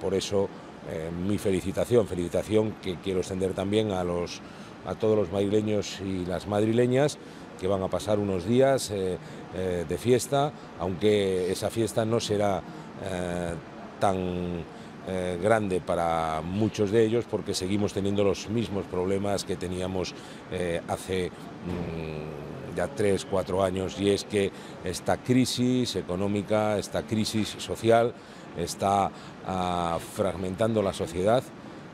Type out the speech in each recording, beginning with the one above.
por eso mi felicitación, felicitación que quiero extender también a, los, a todos los madrileños y las madrileñas que van a pasar unos días de fiesta, aunque esa fiesta no será tan eh, grande para muchos de ellos porque seguimos teniendo los mismos problemas que teníamos eh, hace mm, ya tres, cuatro años y es que esta crisis económica, esta crisis social está ah, fragmentando la sociedad,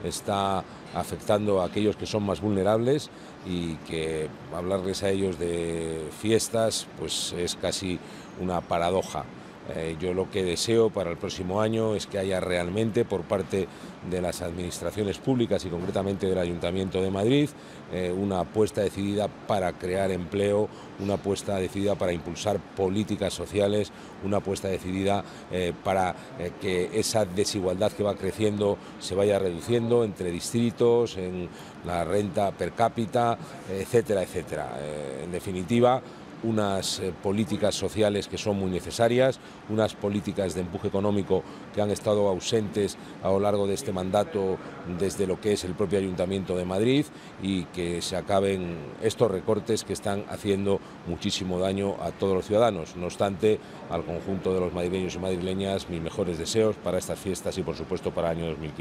está afectando a aquellos que son más vulnerables y que hablarles a ellos de fiestas pues es casi una paradoja. Eh, yo lo que deseo para el próximo año es que haya realmente por parte de las administraciones públicas y concretamente del Ayuntamiento de Madrid eh, una apuesta decidida para crear empleo, una apuesta decidida para impulsar políticas sociales, una apuesta decidida eh, para que esa desigualdad que va creciendo se vaya reduciendo entre distritos, en la renta per cápita, etcétera, etcétera. en definitiva, unas eh, políticas sociales que son muy necesarias, unas políticas de empuje económico que han estado ausentes a lo largo de este mandato desde lo que es el propio Ayuntamiento de Madrid y que se acaben estos recortes que están haciendo muchísimo daño a todos los ciudadanos. No obstante, al conjunto de los madrileños y madrileñas, mis mejores deseos para estas fiestas y por supuesto para el año 2015.